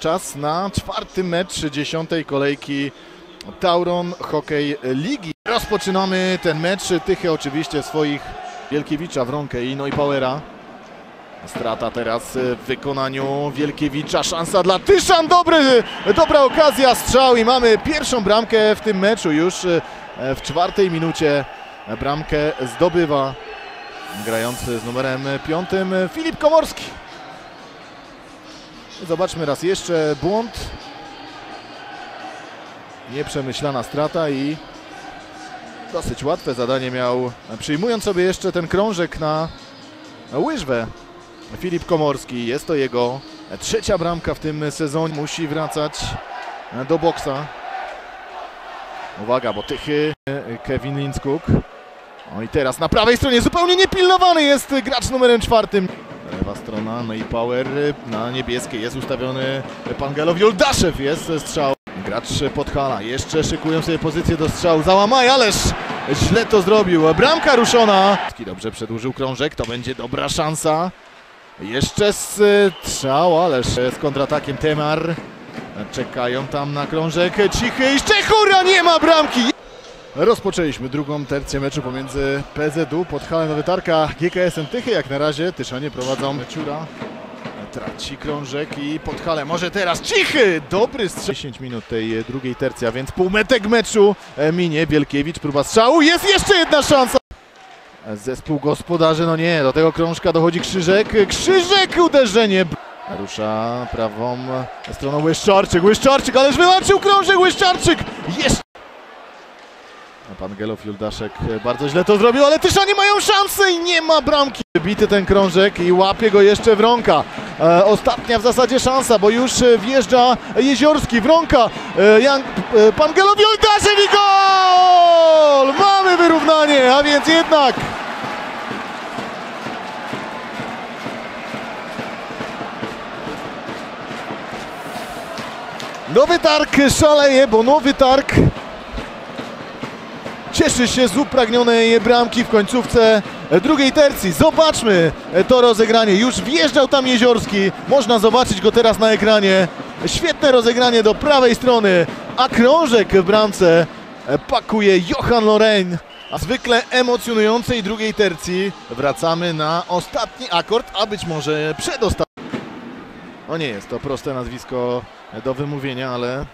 Czas na czwarty mecz dziesiątej kolejki Tauron Hokej Ligi. Rozpoczynamy ten mecz. Tychy oczywiście swoich Wielkiewicza, Wronkę i Neupowera. Strata teraz w wykonaniu Wielkiewicza. Szansa dla Tyszan. Dobry, dobra okazja, strzał i mamy pierwszą bramkę w tym meczu. Już w czwartej minucie bramkę zdobywa grający z numerem piątym Filip Komorski. Zobaczmy raz jeszcze błąd. Nieprzemyślana strata i dosyć łatwe zadanie miał, przyjmując sobie jeszcze ten krążek na łyżwę. Filip Komorski, jest to jego trzecia bramka w tym sezonie. Musi wracać do boksa. Uwaga, bo tychy Kevin Linskuk. O i teraz na prawej stronie zupełnie niepilnowany jest gracz numerem czwartym. Lewa strona, no i power na niebieskiej jest ustawiony pan Gelow Joldaszew jest strzał. Gracz Podhala, jeszcze szykują sobie pozycję do strzału. Załamaj, ależ źle to zrobił. Bramka ruszona. Dobrze przedłużył krążek, to będzie dobra szansa. Jeszcze strzał, ależ z kontratakiem Temar. Czekają tam na krążek. Cichy i Szczechura, nie ma bramki. Rozpoczęliśmy drugą tercję meczu pomiędzy PZU, Podhale Nowy Tarka, GKS-em Tychy. Jak na razie Tyszanie prowadzą Ciura. Traci krążek i Podhale może teraz Cichy! Dobry strzał. 10 minut tej drugiej tercji, a więc półmetek meczu minie. Wielkiewicz, próba strzału. Jest jeszcze jedna szansa. Zespół gospodarzy, no nie, do tego krążka dochodzi Krzyżek. Krzyżek, uderzenie. Rusza prawą stroną Łyszczarczyk, Łyszczarczyk, ależ wyłączył krążek Łyszczarczyk! Jeszcze Pan Gelof Juldaszek bardzo źle to zrobił, ale Tyszanie mają szansę i nie ma bramki. Bity ten krążek i łapie go jeszcze Wronka. E, ostatnia w zasadzie szansa, bo już wjeżdża Jeziorski. Wronka, e, Jan, e, pan Gelof Juldaszek i gol! Mamy wyrównanie, a więc jednak... Nowy Targ szaleje, bo Nowy Targ cieszy się z upragnionej bramki w końcówce drugiej tercji. Zobaczmy to rozegranie. Już wjeżdżał tam Jeziorski. Można zobaczyć go teraz na ekranie. Świetne rozegranie do prawej strony, a krążek w bramce pakuje Johan Loren. A zwykle emocjonującej drugiej tercji wracamy na ostatni akord, a być może przedostatni. No nie jest to proste nazwisko do wymówienia, ale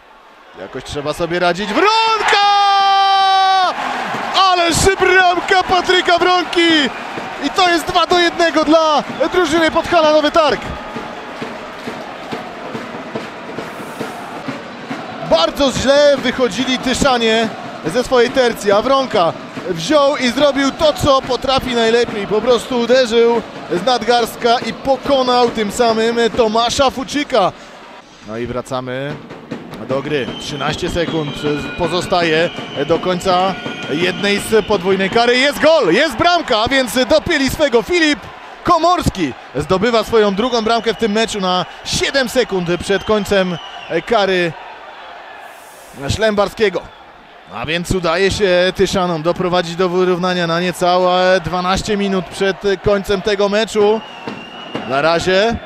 jakoś trzeba sobie radzić. Ależ bramka Patryka Wronki! I to jest 2 do 1 dla drużyny Podhala Nowy Targ. Bardzo źle wychodzili Tyszanie ze swojej tercji, a Wronka wziął i zrobił to, co potrafi najlepiej. Po prostu uderzył z nadgarstka i pokonał tym samym Tomasza Fucika. No i wracamy do gry. 13 sekund pozostaje do końca jednej z podwójnej kary. Jest gol, jest bramka, więc dopięli swego Filip Komorski. Zdobywa swoją drugą bramkę w tym meczu na 7 sekund przed końcem kary Szlembarskiego. A więc udaje się Tyszanom doprowadzić do wyrównania na niecałe 12 minut przed końcem tego meczu. Na razie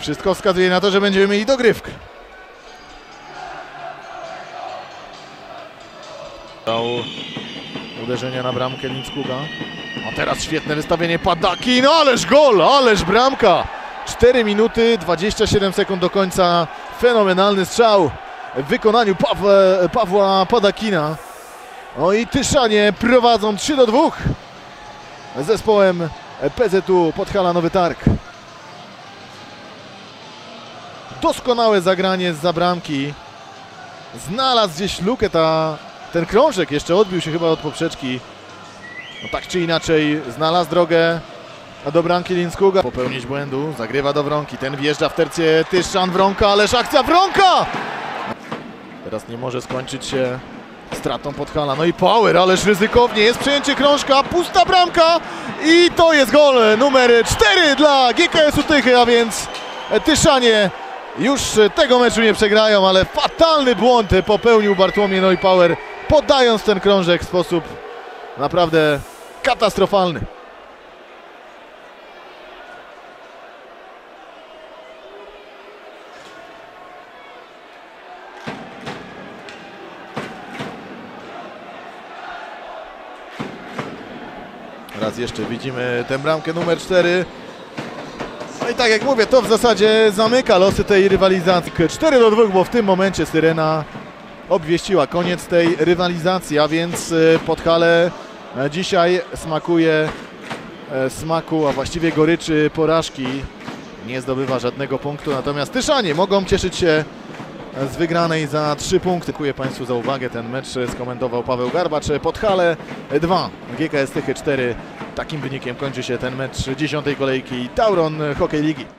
wszystko wskazuje na to, że będziemy mieli dogrywkę. Dał uderzenia na bramkę Linckuga. A teraz świetne wystawienie Padaki. No ależ gol, ależ bramka. 4 minuty 27 sekund do końca. Fenomenalny strzał w wykonaniu Pawła, Padakina. No i Tyszanie prowadzą 3 do 2 zespołem PZU Podhala Nowy Targ. Doskonałe zagranie z bramki. Znalazł gdzieś lukę ta ten krążek jeszcze odbił się chyba od poprzeczki. No tak czy inaczej znalazł drogę do bramki Linskuga. Popełnić błędu, zagrywa do Wronki. Ten wjeżdża w tercję Tyszan Wronka, ależ akcja Wronka! Teraz nie może skończyć się stratą Podhala. No i Power, ależ ryzykownie jest przejęcie krążka, pusta bramka i to jest gol numer 4 dla GKS-u Tychy, a więc Tyszanie już tego meczu nie przegrają, ale fatalny błąd popełnił Bartłomiej Neupauer podając ten krążek w sposób naprawdę katastrofalny. Raz jeszcze widzimy tę bramkę numer 4. No i tak jak mówię, to w zasadzie zamyka losy tej rywalizacji. 4 do 2, bo w tym momencie Syrena obwieściła koniec tej rywalizacji, a więc y, Podhale e, dzisiaj smakuje e, smaku, a właściwie goryczy porażki. Nie zdobywa żadnego punktu, natomiast Tyszanie mogą cieszyć się z wygranej za 3 punkty. Dziękuję Państwu za uwagę. Ten mecz skomentował Paweł Garbacz. Podhale 2, GKS Tychy 4. Takim wynikiem kończy się ten mecz 10 kolejki Tauron Hokej Ligi.